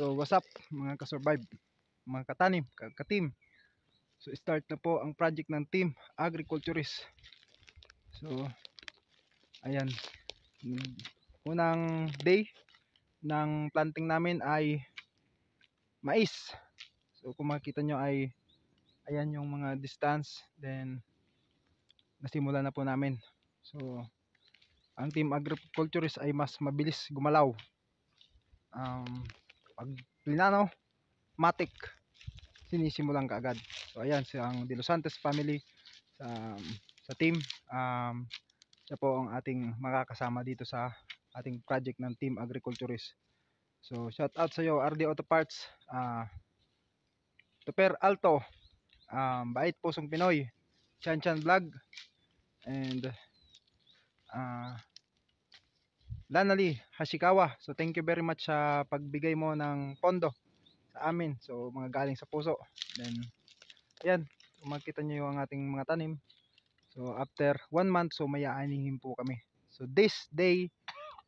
So what's up mga ka-survive, mga katanim, ka- ka-team. So start na po ang project ng team agriculturist. So ayan. Unang day ng planting namin ay mais. So kung makikita nyo ay ayan yung mga distance then nasimula na po namin. So ang team agriculturist ay mas mabilis gumalaw. Um, pag plinano, matic, sinisimulan ka agad. So ayan, si ang De Los Santos family sa, sa team. Um, siya po ang ating makakasama dito sa ating project ng Team Agriculturist. So shout out sa iyo RD Auto Parts, ah Tuper Alto, um, Bait Pusong Pinoy, Chan Chan Vlog, and ah Lanali Hashikawa. So thank you very much sa pagbigay mo ng pondo sa amin. So mga galing sa puso. Then kung makita niyo yung ating mga tanim. So after one month so may aanihin po kami. So this day,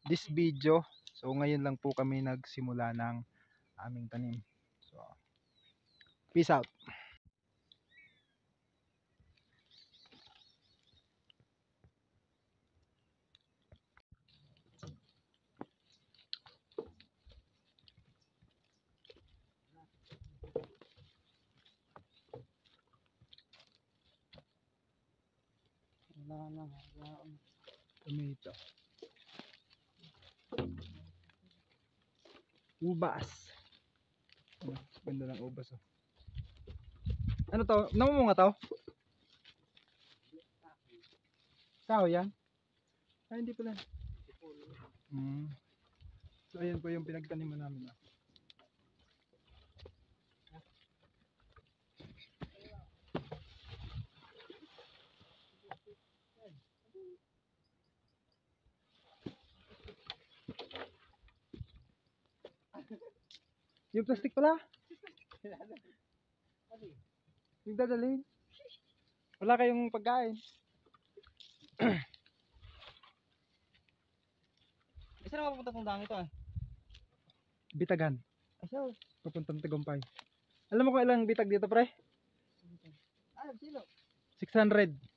this video, so ngayon lang po kami nagsimula ng aming tanim. So peace out. Wala na, wala na. Tomato. Ubas. Ganda ng ubas oh. Ano to? Namumunga to? Sao yan? Ay, hindi pala. Hmm. So, ayan po yung pinagtaniman namin. ah. Yung plastic pala? Yung dadalhin? Wala kayong pagkain. Isa na mapupunta tong dangit to eh. Bitagan. Asaw. Papuntang Tagumpay. Alam mo kung ilang bitag dito pre? Ah, sino? 600.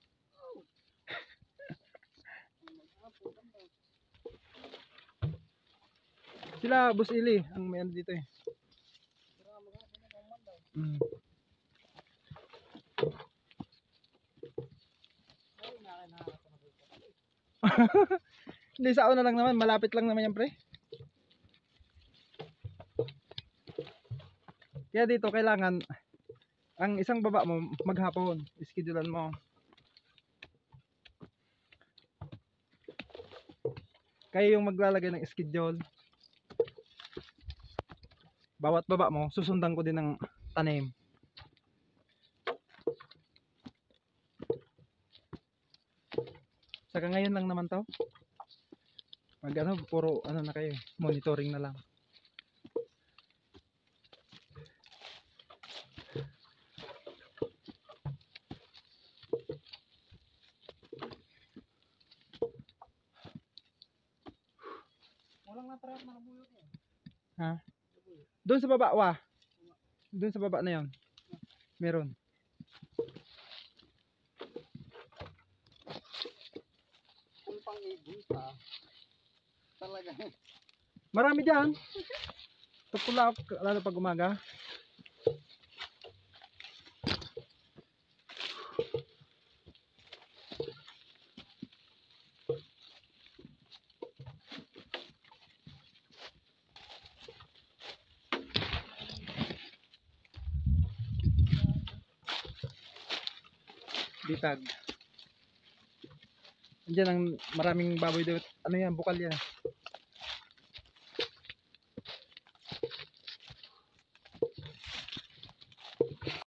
Sila Boss Ili ang may ano dito eh. Mm. Hindi sa una lang naman, malapit lang naman yan pre. Kaya dito kailangan ang isang baba mo maghapon, iskidulan mo. Kayo yung maglalagay ng schedule. Bawat baba mo, susundan ko din ng tanim. Saka ngayon lang naman to. Pag ano, puro ano na kayo, monitoring na lang. Walang natrap na nabuyot eh. Doon sa baba, wa. Doon sa baba na yon. Meron. Kung pang ibus ha. Talaga. Marami diyan. Tupulak, lalo pag umaga. Bitag. Diyan ang maraming baboy doon. Ano yan? Bukal yan.